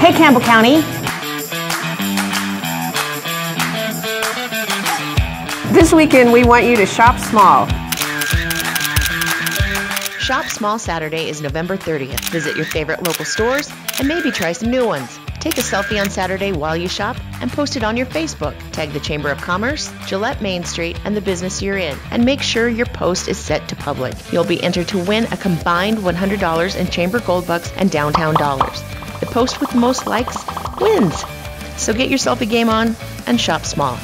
Hey, Campbell County. This weekend, we want you to shop small. Shop Small Saturday is November 30th. Visit your favorite local stores and maybe try some new ones. Take a selfie on Saturday while you shop and post it on your Facebook. Tag the Chamber of Commerce, Gillette Main Street, and the business you're in. And make sure your post is set to public. You'll be entered to win a combined $100 in Chamber Gold Bucks and Downtown Dollars. Post with the most likes wins. So get yourself a game on and shop small.